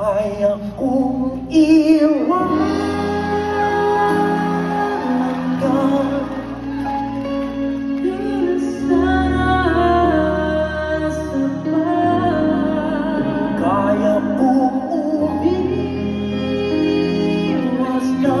kaya kong iwanan ka Kaya kong umiwas ka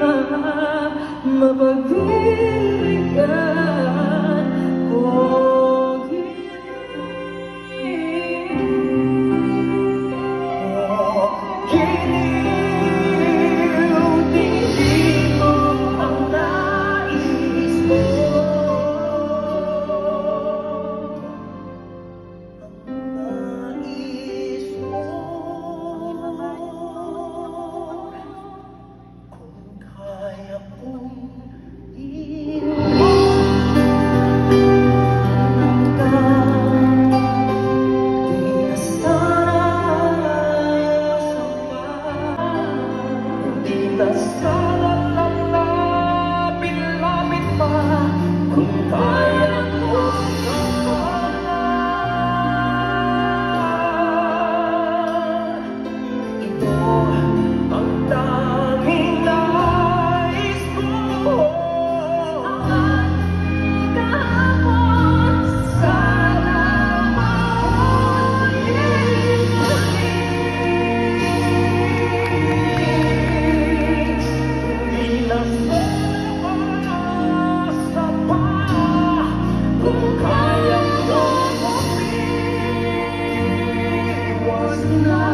mapagbibigyan ko. the stars. was not.